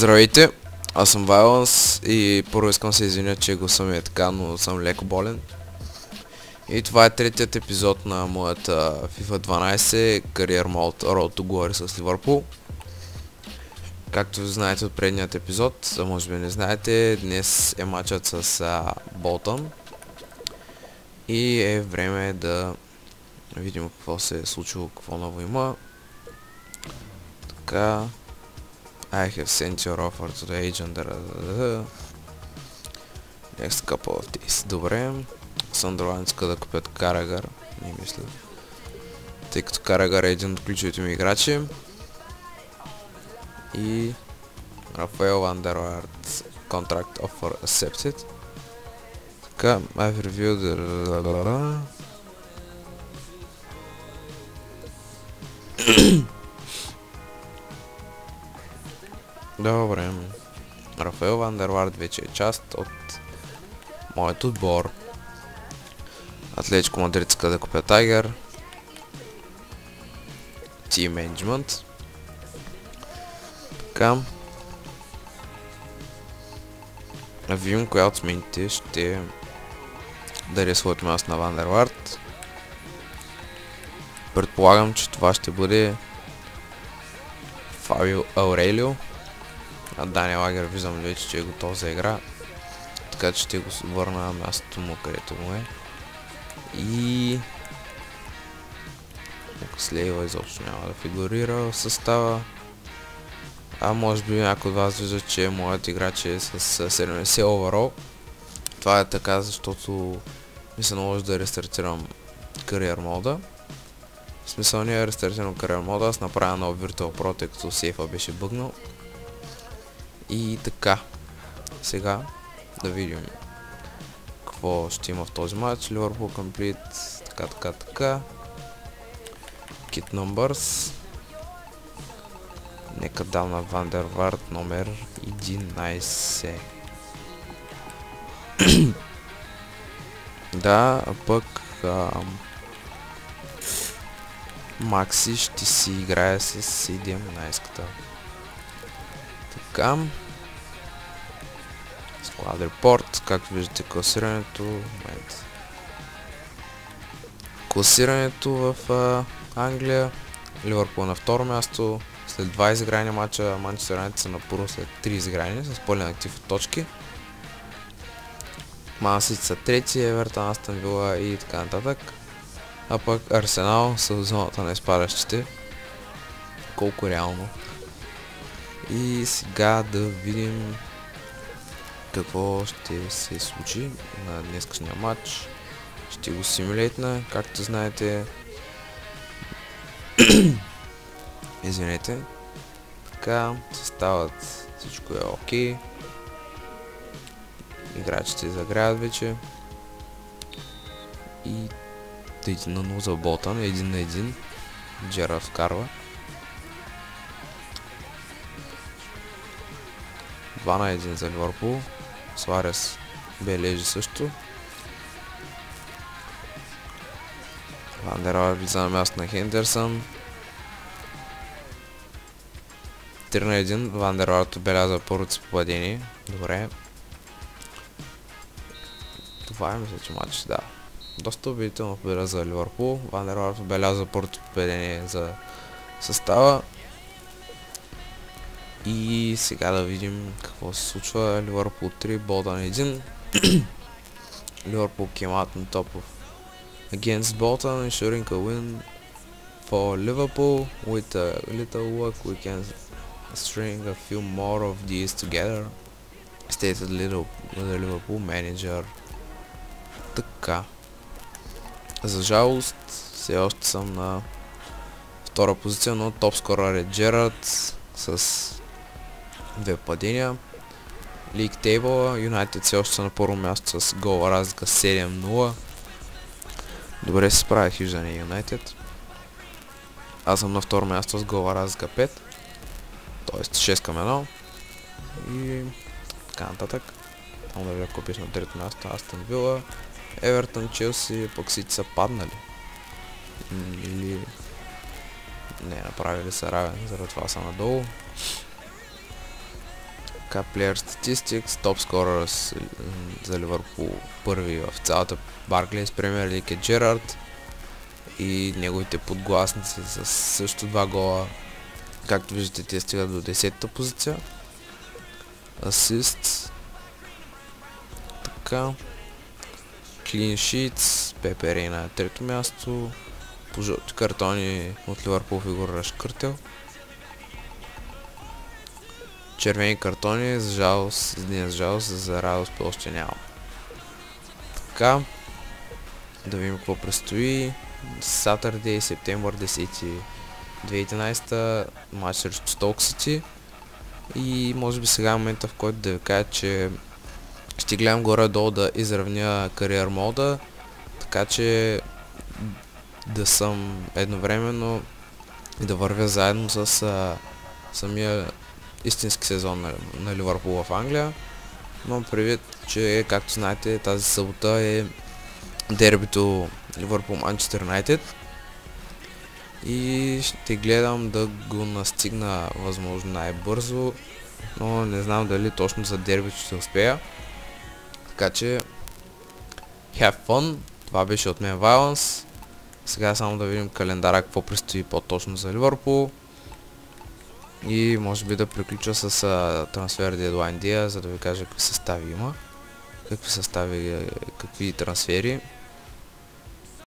Здравейте, аз съм Violence и първо искам се извиня, че гласа ми е така, но съм леко болен. И това е третият епизод на моята FIFA 12 кариер мод Road to Glory с Ливърпул. Както знаете от предният епизод, а може би не знаете, днес е матчът с Болтън. И е време да видим какво се е случило, какво ново има. Така, I have sent your offer to the agent. Next couple of days. Добре. Сандерланд иска да купят Карагар. Не мисля. Тъй като Карагар е един от ключовите ми играчи. И Рафаел Вандервард contract offer accepted. Така, I've reviewed Добре. Рафаел Вандервард вече е част от моят отбор. Атлетико Мадрид да купя Тайгер. Team Management. Така. Видим коя от смените ще даде своето място на Вандервард. Предполагам, че това ще бъде Фабио Аурелио. А Дани Лагер виждам вече, че е готов за игра. Така че ще го върна на мястото му, където му е. И... Слейва изобщо няма да фигурира в състава. А може би някой от вас вижда, че моят играч е с 70 оверол. Това е така, защото ми се наложи да рестартирам кариер мода. В смисъл не рестартирам кариер мода, аз направя нов Virtual Pro, тъй като сейфа беше бъгнал. И така. Сега да видим какво ще има в този матч. Liverpool Complete. Така, така, така. Kit Numbers. Нека дам на Вандервард номер 11. да, а пък ам, Макси ще си играе с 17-ката. Така. Squad Report, както виждате класирането. Момент. Класирането в а, Англия. Ливърпул на второ място. След 2 изиграни мача Манчестър Юнайтед са на първо след 3 изиграни с пълен актив от точки. Мансити са трети, Евертън, Астън Вила и така нататък. А пък Арсенал са в зоната на изпадащите. Колко реално. И сега да видим какво ще се случи на днескашния матч. Ще го симулейтна, както знаете. Извинете. Така, стават всичко е окей. Играчите загряват вече. И един на 0 за Болтън, един на един. Джера вкарва. 2 на 1 за Ливърпул. Суарес бележи също. Вандерауер влиза на място на Хендерсън. 3 на 1. Вандерауер отбеляза първото си попадение. Добре. Това е мисля, че матч, да. Доста убедително победа за Ливърпул. Вандерауер отбеляза първото попадение за състава. И сега да видим какво се случва. Ливърпул 3, Болтън 1. Ливърпул came out on top of against Bolton, ensuring a win for Liverpool. With a little work we can string a few more of these together. Stated little the Liverpool manager. Така. За жалост, все още съм на втора позиция, но топ скорър е Джерард с две падения. Лиг тейбъла, Юнайтед все още са на първо място с гол разлика 7-0. Добре се справя хиждане Юнайтед. Аз съм на второ място с гол разлика 5. Тоест 6 към 1. И така нататък. Там да ви купиш на трето място Астън Вила. Евертън, Челси, пък Сити са паднали. Или... Не, направили са равен, заради това са надолу. Така, Player Statistics, топ скоро за Ливърпул първи в цялата Барклейс Премьер Лиг е Джерард и неговите подгласници с също два гола. Както виждате, те стигат до 10-та позиция. Асист. Така. Clean Sheets. Пепери на трето място. По жълти картони от Ливърпул фигура разкъртел. Червени картони, за жалост, за жалост, за радост още няма. Така. Да видим какво предстои. Saturday, септемвър 10 2011 матч срещу Stoke City и може би сега е момента в който да ви кажа, че ще гледам горе-долу да изравня кариер мода, така че да съм едновременно и да вървя заедно с а, самия истински сезон на, на Ливърпул в Англия. Но предвид, че както знаете тази събота е дербито Ливърпул Манчестър Юнайтед и ще гледам да го настигна възможно най-бързо, но не знам дали точно за дербито ще успея. Така че have fun, това беше от мен Violence. Сега само да видим календара какво предстои по-точно за Ливърпул. И може би да приключа с трансфер дедлайн дия, за да ви кажа какви състави има. Какви състави, какви трансфери.